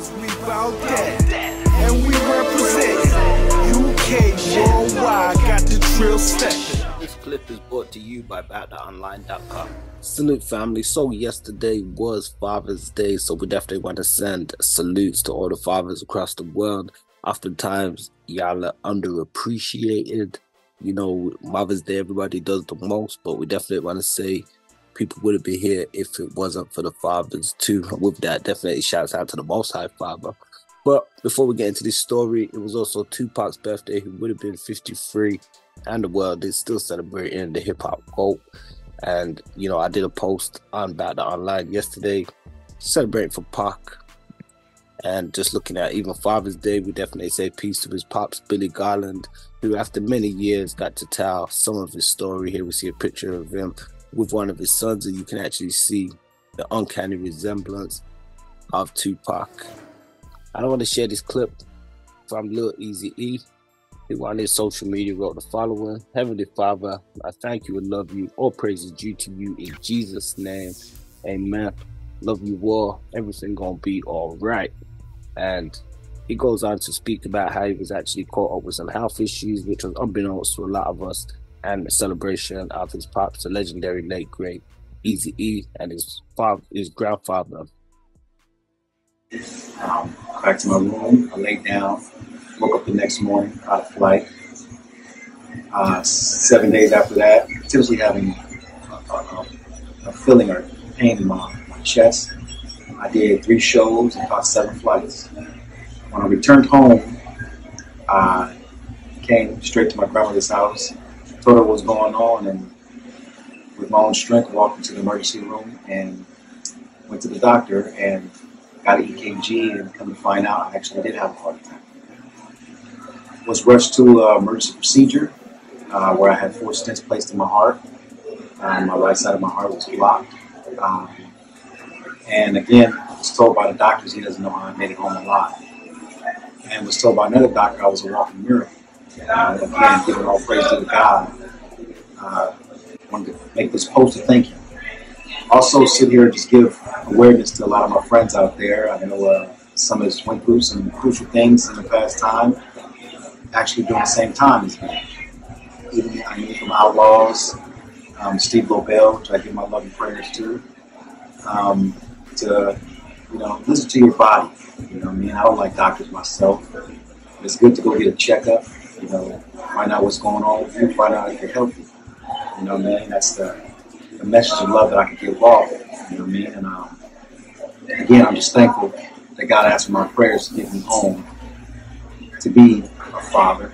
Cause we bout that. And we represent UK worldwide. Got the drill. This clip is brought to you by BoutDatOnline.com. Salute family. So yesterday was Father's Day, so we definitely want to send salutes to all the fathers across the world. Oftentimes, y'all are underappreciated. You know, Mother's Day, everybody does the most, but we definitely want to say people wouldn't be here if it wasn't for the fathers too. With that, definitely shouts out to the Most High Father. But before we get into this story, it was also Tupac's birthday, who would have been 53, and the world is still celebrating the hip hop GOAT. And you know, I did a post on about that online yesterday, celebrating for Pac. And just looking at even Father's Day, we definitely say peace to his pops, Billy Garland, who after many years got to tell some of his story. Here we see a picture of him with one of his sons, and you can actually see the uncanny resemblance of Tupac. I don't want to share this clip from Lil Eazy E, who on his social media wrote the following Heavenly Father, I thank you and love you. All praise is due to you in Jesus' name. Amen. Love you all. Everything gonna be all right. And he goes on to speak about how he was actually caught up with some health issues, which was unbeknownst to a lot of us, and the celebration of his pops, the legendary late great Eazy E, and his father, his grandfather. Um, back to my room, I laid down, woke up the next morning, out of flight. Uh, seven days after that, typically having a, a, a feeling or pain in my, my chest. I did three shows and caught seven flights. When I returned home, I came straight to my grandmother's house, told her what was going on, and with my own strength, walked into the emergency room and went to the doctor and got an EKG and come to find out I actually did have a heart attack. Was rushed to an emergency procedure uh, where I had four stents placed in my heart. Um, my right side of my heart was blocked. Um, and again, was told by the doctors he doesn't know how I made it home alive. And was told by another doctor I was a walking miracle. Uh, again, giving all praise to God. Uh, wanted to make this post to thank him. Also, sit here and just give awareness to a lot of my friends out there. I know uh, some has went through some crucial things in the past time, actually during the same time as me. EDI Mean, from Outlawz, um, Steve Lobel, which I give my love and prayers to, um, to you know, listen to your body. You know, I mean, I don't like doctors myself. It's good to go get a checkup. You know, find out what's going on with you, find out if you're healthy. You know what I mean? That's the, the message of love that I can give off. You know what I mean? And um, again, I'm just thankful that God answered my prayers to get me home, to be a father,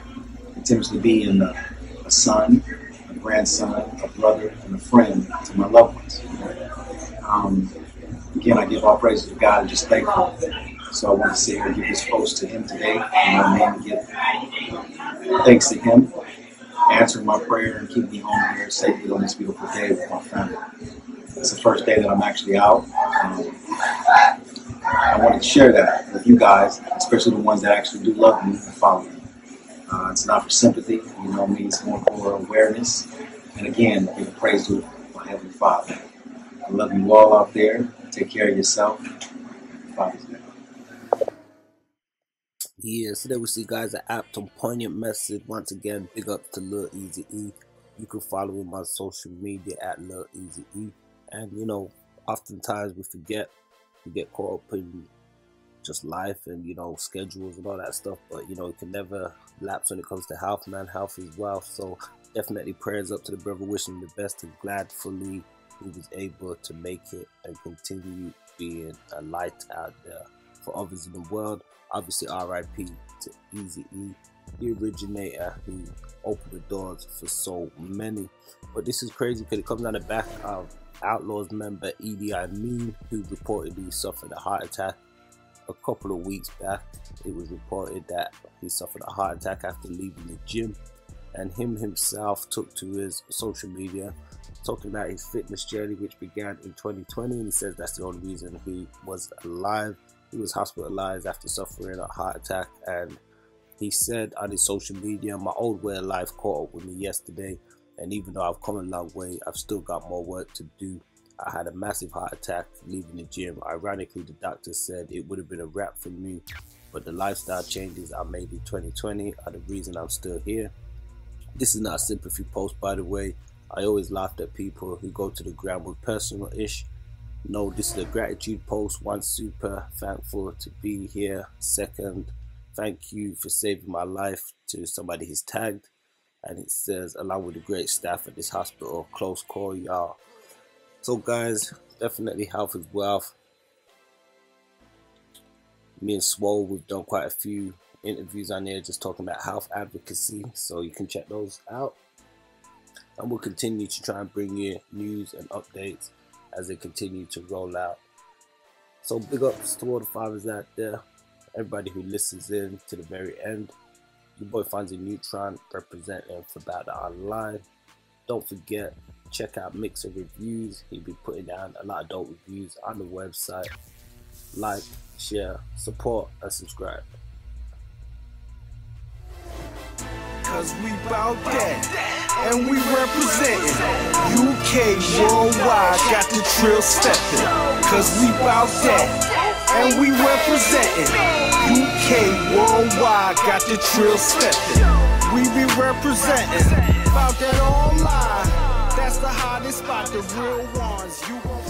continuously be in the, a son, a grandson, a brother, and a friend to my loved ones. Um, again, I give all praise to God and just thankful. So I want to sit here and give this post to Him today. What I mean? Give thanks to Him, answering my prayer and keeping me home here safely on this beautiful day with my family. It's the first day that I'm actually out. Um, I wanted to share that with you guys, especially the ones that actually do love me and follow me. Uh, it's not for sympathy, you know me, it's more for awareness. And again, give praise to my Heavenly Father. I love you all out there. Take care of yourself. Father's. So there we see guys an apt and poignant message. Once again, big up to Lil Eazy E. You can follow him on social media at Lil Eazy E. And you know, oftentimes we forget, we get caught up in just life and you know schedules and all that stuff. But you know, it can never lapse when it comes to health, man. Health is wealth. So definitely prayers up to the brother, wishing the best and glad fully he was able to make it and continue being a light out there for others in the world. Obviously, RIP to Eazy E, the originator who opened the doors for so many. But this is crazy because it comes on the back of Outlawz member EDI Mean, who reportedly suffered a heart attack a couple of weeks back. It was reported that he suffered a heart attack after leaving the gym, and him himself took to his social media talking about his fitness journey, which began in 2020. And he says that's the only reason he was alive. He was hospitalized after suffering a heart attack, and he said on his social media, "My old way of life caught up with me yesterday, and even though I've come a long way, I've still got more work to do. I had a massive heart attack leaving the gym. Ironically, the doctor said it would have been a wrap for me, but the lifestyle changes I made in 2020 are the reason I'm still here. This is not a sympathy post, by the way. I always laughed at people who go to the ground with personal ish. No, this is a gratitude post. One, super thankful to be here. Second, thank you for saving my life to somebody he's tagged. And it says, along with the great staff at this hospital, close call, y'all. So, guys, definitely health is wealth. Me and Swole, we've done quite a few interviews on there just talking about health advocacy, so you can check those out. And we'll continue to try and bring you news and updates as they continue to roll out. So, big ups to all the fathers out there, everybody who listens in to the very end. Your boy finds a Neutron representing for Bout Dat Online. Don't forget, check out Mixer Reviews. He'll be putting down a lot of dope reviews on the website. Like, share, support, and subscribe. Cause we bout that, and we representing UK worldwide, got the trill stepping. Cause we bout that, and we representing UK worldwide, got the trill stepping. We be representing, bout that online. That's the hottest spot, the real ones. You